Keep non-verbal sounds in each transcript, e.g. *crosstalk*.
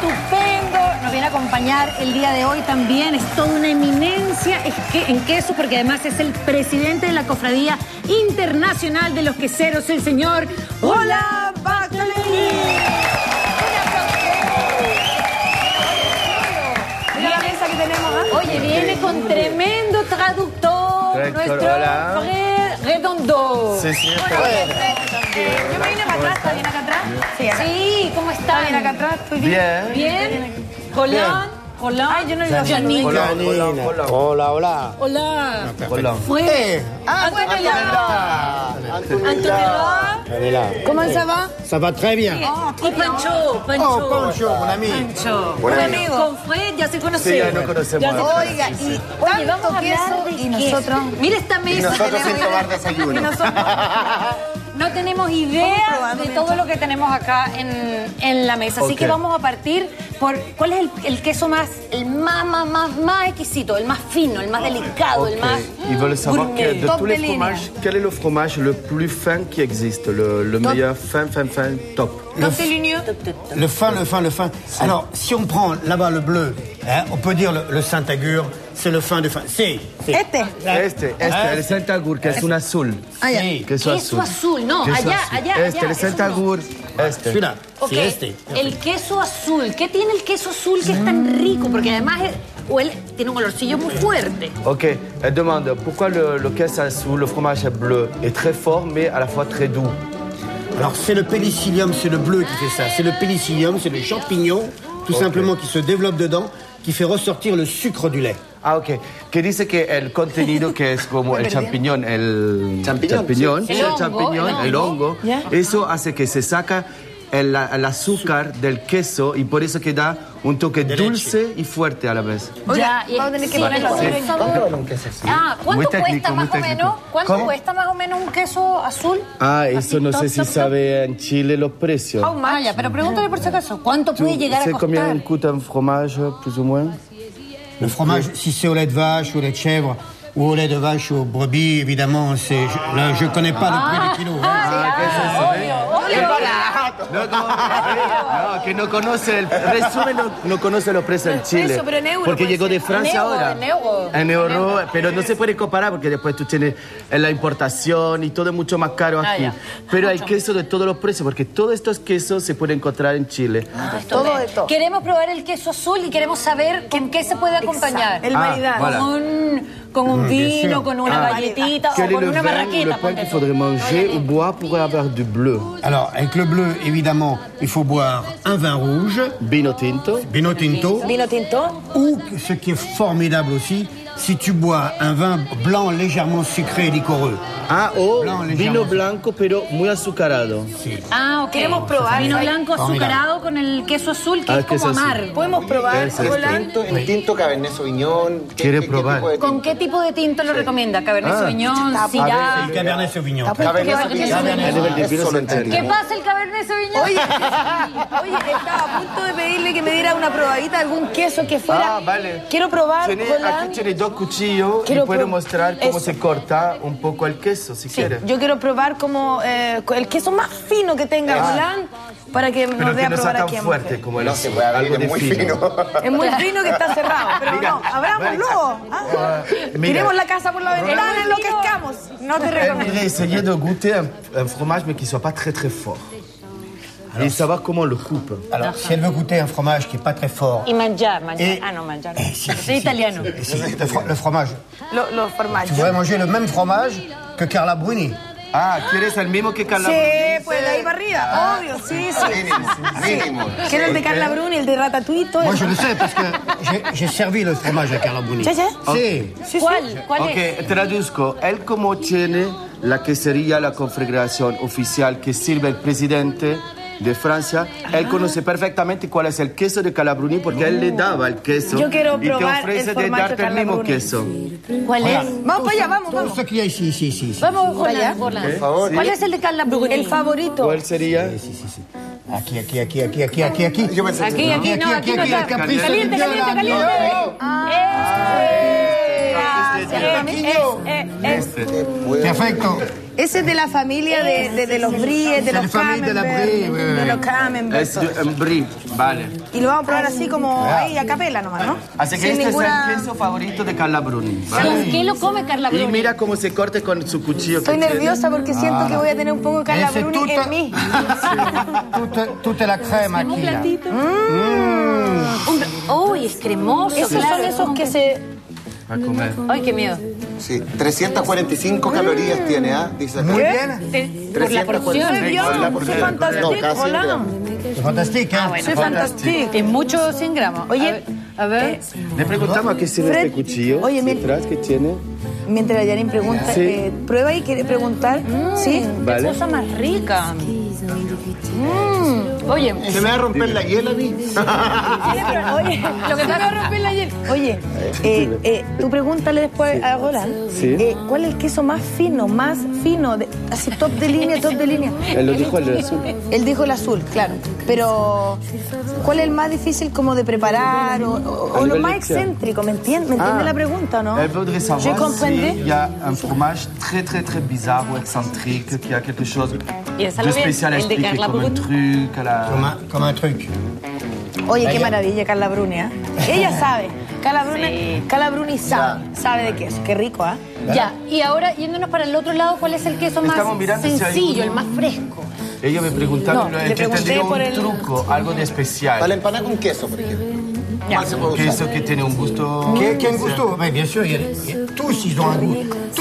estupendo. Nos viene a acompañar el día de hoy también. Es toda una eminencia es que, en queso, porque además es el presidente de la Cofradía Internacional de los Queseros, el señor Hola tenemos, ¿ah? Oye, viene con tremendo traductor, nuestro hola. Fred Redondo. Sí, sí, Yo me vine para atrás, ¿está bien acá atrás? Sí, acá. Sí, ¿cómo ¿Está están? bien acá atrás? ¿Estoy bien? Bien. ¿Bien? Hola. Hola. Ay, yo no lo Janine. Hola, hola, hola. Hola, hola. Hola. Hola. Fred. Ah, Antonella. Antonella. ¿Cómo se va? Ça va très bien. Y Pancho, Pancho. Oh, Pancho, mon ami. Pancho. Buen Con- amigo. Con Fred ya se Sí, conocieron. ya nos conocemos. Oiga, y Oye, vamos a hablar queso de y nosotros... Mira esta Y mesa. nosotros sin tomar *laughs* Y desayuno. No tenemos idea de todo lo que tenemos acá en, en la mesa. Así que vamos a partir por cuál es el, el queso más, el más, más, más, más exquisito, el más fino, el más delicado, el Ok. más. Ils veulent savoir gourmet. que de Top tous les de ligne. fromages, quel est le fromage le plus fin qui existe? Le, le meilleur fin, fin, fin, top. ¿No te lineo? Le fin, le fin, le fin. Alors, si on prend là-bas le bleu, hein, on peut dire le, le Saint-Agur, c'est le fin de fin. C'est. c'est- Este. Este, este, el Santagur, que es un azul. Ah. Sí. Queso azul, no, allá, allá, Este, el. Santagur, este. Celui-là, Ok, c'est este. el queso azul. ¿Qué tiene el queso azul que es tan rico? Porque además es- huele- tiene un olorcillo muy fuerte. Ok, elle demande pourquoi le, le queso azul, le fromage est bleu, est très fort mais à la fois très doux? Alors, c'est le pénicillium, c'est le bleu qui fait ça. C'est le pénicillium, c'est le champignon, tout simplement, qui se développe dedans, qui fait ressortir le sucre du lait. Ah, ok. Que dice que el contenido que es *laughs* como el champiñón, el Champiñón, champiñón, sí. sí, El el hongo, champiñón, el el hongo. hongo, Ya. eso hace que se saca el, el azúcar del queso y por eso que da un toque De dulce y fuerte a la vez. Oiga, y- vamos a tener que sí, ponerlo así. favor. Ah, ¿cuánto técnico, cuesta más o menos? ¿Cuánto ¿Cómo? cuesta más o menos un queso azul? Ah, Así, eso no top, sé si top, top. sabe en Chile los precios. Oh, Maya, pero pregúntale por si acaso, ¿cuánto puede llegar a costar? coûte un fromage, plus ou moins Le fromage, si c'est au lait de vache, au lait de chèvre, ou au lait de vache ou brebis, évidemment, c'est. Je, là, je connais pas le prix du kilo. hein. No, no, no, que no conoce el resumen, no, no conoce los precios en Chile. pero en euro, Porque llegó ser. de Francia En euro, ahora. en euro. En euro, pero no se puede comparar porque después tú tienes la importación y todo es mucho más caro Ah, aquí. Pero hay queso de todos los precios porque todos estos quesos se pueden encontrar en Chile. Todo de todo. Queremos probar el queso azul y queremos saber con qué se puede acompañar. El Ah, voilà. Con un, con un vino, con una Ah. galletita Quel o est con una le pain qu'il faudrait manger ou boire pour avoir du bleu? Alors, avec le bleu, évidemment, il faut boire un vin rouge, Vino tinto. Vino Tinto, Vino tinto. ou, ce qui est formidable aussi, si tu bois un vin blanc légèrement sucré et liquoreux. Ah, o Blanc, vino blanco pero muy azucarado. Ah, ok. Queremos probar. Vino blanco azucarado con el queso azul que Ah, es como amargo. Podemos probar, es Roland. Tinto, en tinto Cabernet Sauvignon. ¿Qué- ¿Quiere qué- qué probar? de ¿Con qué tipo de tinto lo recomienda? Cabernet Ah. Sauvignon, El. Cabernet Sauvignon. Cabernet ¿Qué- Sauvignon. qué-. ¿Qué pasa el Cabernet Sauvignon? Oye, oye, estaba a punto de pedirle que me diera una probadita de algún queso que fuera. Ah, vale. Quiero probar, aquí cuchillos Quiero y puede pro- mostrar cómo Eso. se corta un poco el queso, si Sí, quiere. yo quiero probar como eh, el queso más fino que tenga Ah. Roland para que Pero nos dé a no sea probar tan aquí. a fuerte Mujer. como el No se puede algo de muy fino. Es muy fino que está cerrado, pero Mira, no, abrámoslo. ¿ah? mira. Tiremos la casa por la ventana, enloquezcamos. No te recomiendo. voudrait essayer de goûter un, un fromage mais qui soit pas très très fort. Et savoir comment on le coupe. Alors, si elle veut goûter un fromage qui n'est pas très fort, Y manjar, manjar. Et- Ah, no, manjar. Eh, si, italiano. si, le, fro- le fromage, tu voudrais manger le même fromage que Carla Bruni. Ah, ¿quieres el mismo que Carla? Sí, pues de ahí para arriba, obvio, sí, sí. Mínimo, mínimo. El de Carla Bruni, el de Ratatouille, todo Moi, je le sais parce que j'ai- servi le fromage à Carla Bruni. ¿Sí, sí? Sí. ¿Cuál? ¿Cuál es? Ok, traduzco. Él como tiene la quesería, la confederación oficial que sirve el presidente de Francia, él conoce perfectamente cuál es el queso de Calabruni porque él le daba el queso Yo quiero y te probar ofrece el de formaggio darte el mismo Calabruni. queso. ¿Cuál es? Vamos para allá, vamos, vamos. ce qu'il y a ici, ici, ici. ici. Vamos, allá. Roland, Roland. Por favor. ¿Cuál es el de Carla Bruni? El favorito. ¿Cuál sería? Si, si, si. Aquí, aquí, aquí, aquí, aquí, aquí, aquí. Yo pensé Aquí, que- aquí, no, aquí no está. Caprice Caliente, de caliente, caliente. Ah, Este. Perfecto. Ese es de la familia de, de- de los bries, de los la famille de la camembert, de los camembert. Es un brie, vale. Y lo vamos a probar así como ahí a capela nomás, ¿no? Así que Sin este ninguna- es el queso favorito de Carla Bruni. ¿Con ¿vale? qué lo come Carla Y Bruni? mira cómo se corta con su cuchillo. Estoy tiene. nerviosa porque siento que voy a tener un poco de Carla Bruni en mí. *laughs* toute, toute la crème aquí. Un- Uy, es cremoso, Esos claro. son esos que se... A comer. Ay, qué miedo. Sí, 345 calorías tiene, ¿ah? Dice acá. Muy bien. Por la 345. porción. Porque- fantastique, No, casi. C'est fantastique, hein C'est fantastique. Es mucho 100 gramos. Oye, a ver. eh, Le preguntamos a qué sirve Fred, este cuchillo. oye, mira. Detrás que tiene. Mientras Yarin pregunta, Sí. eh, prueba y quiere preguntar. ¿Sí? Vale. Cosa más rica. Mm, Oye, ¿Se me va a romper la hiela a mí? Oye, lo que te va a romper la hiel. Oye, eh, eh, tú pregúntale después a Roland Sí. eh, cuál es el queso más fino, más fino, de- así top de línea, top de línea. Él lo dijo el azul. Él dijo el azul, claro. Pero, ¿cuál es el más difícil como de preparar o, o- o lo más excéntrico? ¿Me entiende, ¿Me entiende Ah. la pregunta, no? Voudrait Je savoir comprendré. s'il y a un fromage très très très bizarre ou excentrique, qu'il y a quelque chose de spécial à expliquer, comme un truc, à la... Comme un, comme un truc. Oye, qué maravilla, Carla Bruni, ¿eh? Ella *laughs* sabe. Carla Bruni, Sí. Carla Bruni sabe, sabe de queso. Qué rico, ¿ah? ya. Y ahora, yéndonos para el otro lado, ¿cuál es el queso más si sencillo, uno. el más fresco? Ella me preguntaba No, el le que pregunté tendría por un el- truco, algo de especial. Para la empanada con queso, por ejemplo. ¿Cuál se puede usar? Queso que tiene un gusto... A un gusto bien sûr. tous, ils ont un goût.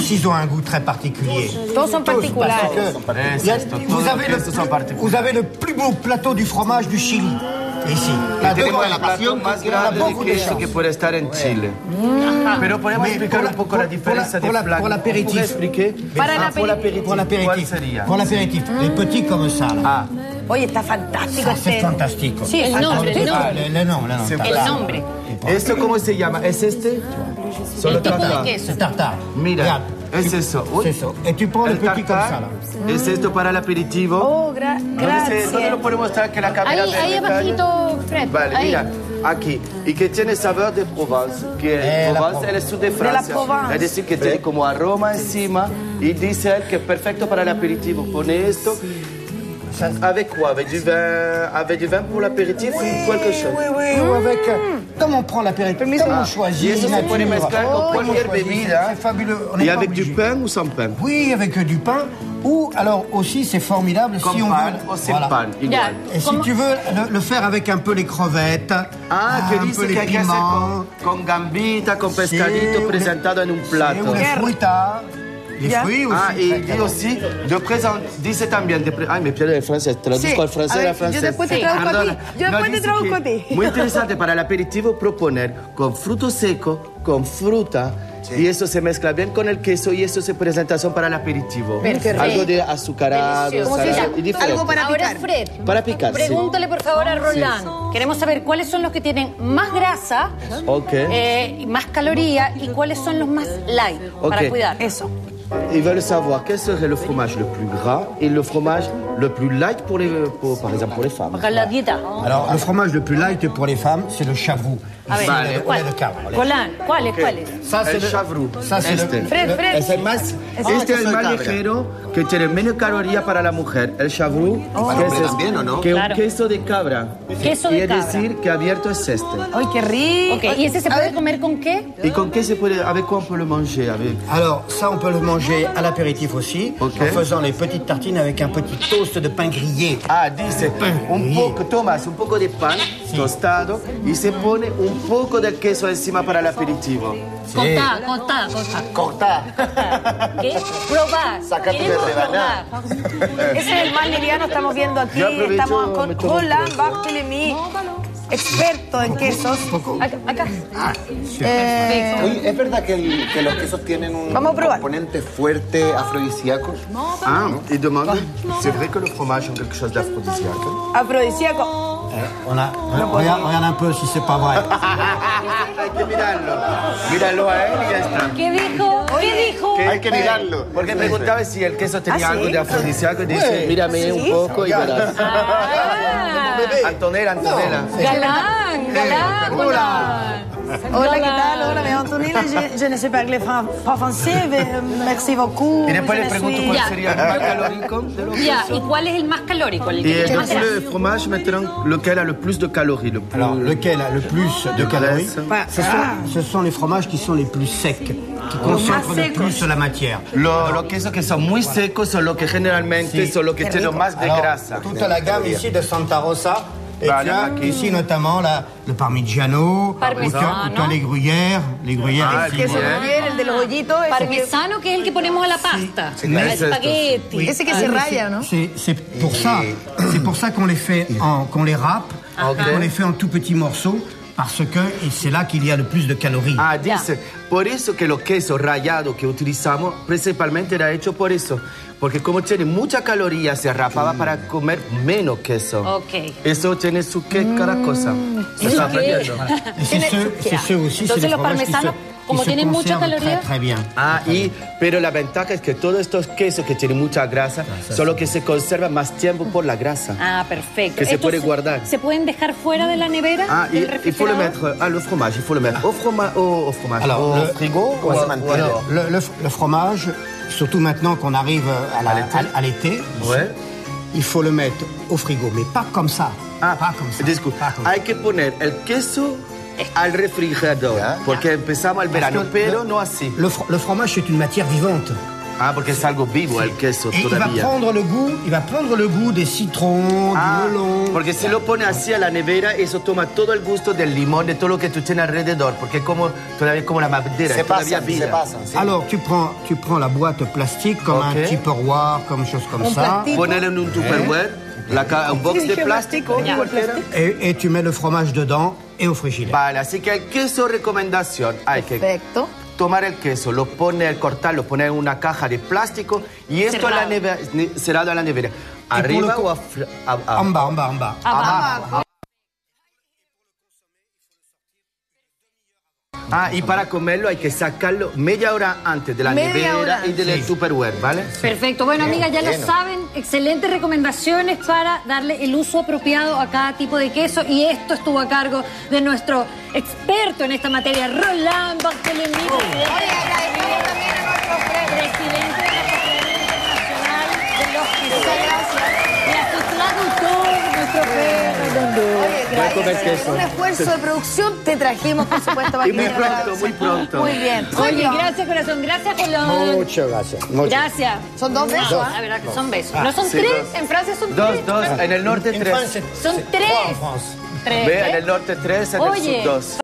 Tous, ils ont un goût très particulier. Todos son Tous, particulares. parce que Es il y a- esto, vous, todos avez los quesos son le, particulares. vous avez le plus beau plateau du fromage du Chili. Ici. Là, Tenemos devant el la plato passion, más il y a grande de beaucoup de queso chance. que puede estar en Chile. Pero podemos Mais explicar pour la- un poco la pour- diferencia pour la- de flan. pour l'apéritif. ¿Puedo expliquer? Para Ah, la pour l'apéritif. Pour ¿Cuál l'apéritif. sería? Pour l'apéritif. Les petits comme ça. Là. Ah, Oye, está fantástico Ça, c'est este. fantastique. Sí, El nombre, el Le, nombre. le- le nom, le nom. C'est tartare. El nombre. ¿Esto cómo se llama? ¿Es este? Solo El tipo de tartare. queso. C'est tartare. Mira, Regarde. es eso. Uy. C'est ça. Et tu prends le El petit comme ça, tartare là. es esto para el aperitivo. Oh, gra ¿Dónde, se- gracias. dónde lo podemos mostrar que la cámara Ahí, ahí abajito, Fred. Vale, ahí. mira, aquí. Y que tiene sabor de Provence, que Eh, la Provence Provence. es el sur de la Francia. Provence. Es decir, que tiene como aroma encima y dice él que es perfecto para el aperitivo. Pone esto. ¿Avec quoi Avec du vin, avec du vin pour l'apéritif ou quelque chose Oui, oui, ou avec. Comme on prend l'apéritif, comme on choisit. Comme on choisit, bebida. C'est fabuleux. Pas avec du pain ou sans pain Oui, avec du pain. Ou alors aussi, c'est formidable si on pan veut. o sin Voilà. pan, igual. Et si tu veux le, le faire avec un peu les crevettes, Ah, que un dice peu que les hay que hacer piments, con, con gambita, con pescadito Sí, presentado en un et ou plato. les fruitas. Les Ya. fruits aussi. Ah, y très di caloriques. aussi, de present, dice también, de ay, me pierdo el francés, traduzco Sí. al francés A francés. yo después te Sí. traduzco a ti. Yo después te traduzco a que ti. Muy interesante para el aperitivo proponer con fruto seco, con fruta, y eso se mezcla bien con el queso y eso se presentación para el aperitivo. Perfecto. Algo de azucarado. Algo para Ahora, picar. Fred. Para picar, sí. Pregúntale, por favor, a Roland. Queremos saber cuáles son los que tienen más grasa, Ok. eh, más caloría y cuáles son los más light para Ok. cuidar. Eso. Bye. Ils veulent savoir quel serait le fromage le plus gras et le fromage le plus light pour les, pour- par exemple pour les femmes. Alors, le fromage le plus light pour les femmes, c'est le chavroux. A ver, Ici, on est- on ¿cuál? cabra. Roland, ¿cuáles, cuáles? Ça, c'est el le chavrou. Ça, c'est este. le. Fred, le- Fred. Es el más, este es el más ligero que tiene menos caloría para la mujer. El chavrou, Para que es también, ¿o no? que Claro. un queso de cabra. Queso y de es cabra. decir que abierto es este. Ay, qué rico. Ok, ¿y ese se puede comer con qué? ¿Y con qué se puede, avec quoi on peut le manger avec Alors, ça, on peut le manger à l'apéritif aussi, en faisant les petites tartines avec un petit toast de pain grillé. Ah, dice un poco, tomas un poco de pan tostado y se pone un poco del queso encima para el de rebanar. probar. *laughs* Ese es el más liviano, estamos viendo aquí. Estamos con Roland. Experto en quesos. Acá. acá. Eh, Oye, ¿es verdad que, el- que los quesos tienen un Vamos a probar. componente fuerte afrodisíaco? Ah, il demande, c'est vrai que le fromage a quelque chose d'aphrodisiaque afrodisíaco. On a, regarde, regarde un peu si c'est pas vrai. Hay que mirarlo. Míralo a él y ya está. ¿Qué dijo? ¿Qué dijo? Hay que mirarlo. Porque preguntaba si el queso tenía ¿Ah, algo sí? de afrodisíaco y dice, mírame un poco y verás. Ah. Antonella, Antonella. Galán, galán. Hola. Hola, ¿qué tal? Hola, mais Antonella, je, je ne sais pas parler français. mais, Merci beaucoup. Y después Je le ne pregunto cuál sería el más calórico de los Ya. ¿y cuál es el más calórico? El Y que más entonces le fromage mettront lequel a le plus de calories. Le plus... Alors, lequel a le plus de calories? graisse. ce sont, ce sont les fromages qui sont les plus secs, qui concentrent le plus la matière. Lo- Los quesos que son muy secos son los que generalmente son los que tienen más de grasa. Toute la gamme ici de Santa Rosa. Et Bah, tu as ici notamment la- le parmigiano, Parmesano. ou tu as- les gruyères, les gruyères Ah, ici. el que- Parmesano, que es el que ponemos a la pasta. Es esto. espagueti. Ese que se raya, ¿no? C'est c'est pour ça, c'est pour ça qu'on les fait, qu'on les râpe, qu'on les fait en tout petits morceaux, parce que c'est là qu'il y a le plus de calories. Ah, dice, por eso que los quesos rayados que utilizamos principalmente era hecho por eso. Porque como tiene mucha caloría, se rapaba para comer menos queso. Ok. Eso tiene su qué cada cosa. ¿Se está aprendiendo? C'est ceux, aussi, c'est Entonces, les los fromages qui se, parmesanos, qui como se tienen mucha conservent caloría- très, très bien. Ah, y, pero la ventaja es que todos estos quesos que tienen mucha grasa son los que se conservan más tiempo por la grasa. Ah, perfecto. Que se ¿Estos puede guardar. ¿Se pueden dejar fuera de la nevera? Ah, il, il faut le mettre, ah, le fromage, il faut le mettre au, froma- au, au fromage, Alors, au le- frigo ou, alors le, le- le fromage, surtout maintenant qu'on arrive à la- À l'été. Ouais. il faut le mettre au frigo, mais pas comme ça. Ah, pas comme ça. disculpe, Pas comme ça. hay que poner el queso al refrigerador, porque empezamos el verano, pero le- no así. Le, fro- le fromage, c'est une matière vivante. Ah, porque es algo vivo el queso Et il va todavía. prendre le goût, il va prendre le goût des citrons, Ah, du melon. porque si lo pone así a la nevera, eso toma todo el gusto del limón, de todo lo que tú tienes alrededor, porque como, todavía es como la madera, Se es todavía pasan, se vida. pasan. sí. Alors, tu prends, tu prends la boîte plastique comme Ok. un tupperware, comme chose comme Un ça. plastique. Poner en un Tupperware, la ca- un box de plástico, cualquiera. Et, et tu mets le fromage dedans et au frigidaire. Vale, así que el queso recomendación, hay que Perfecto. tomar el queso, lo pone, cortarlo, poner en una caja de plástico y esto a la Cerrado. nevera, ne- cerrado a la nevera. ¿Arriba o afra- a- a- En bas, en Ah, y para comerlo hay que sacarlo media hora antes de la Media nevera hora. y del Tupperware, ¿vale? Perfecto. Bueno, amigas, ya lo saben. Excelentes recomendaciones para darle el uso apropiado a cada tipo de queso. Y esto estuvo a cargo de nuestro experto en esta materia, Roland Bartolomé. Oye, agradecemos también a nuestro premio. presidente de la Confederación Internacional de los Muchas Queseros. gracias. Y a su traductor, nuestro Oye, Voy a comer gracias. queso. Un esfuerzo de producción te trajimos, por supuesto, para *laughs* Y muy pronto, muy pronto. Muy bien. Oye, gracias, corazón. Gracias, Roland. Muchas gracias. muchas. Gracias. Son dos besos, No, ¿ah? La verdad que son besos. ¿No son sí, tres? dos. En Francia son Dos, tres. dos, en el norte tres. Son tres. Tres. Ve, en el norte tres, en el Oye. sur dos.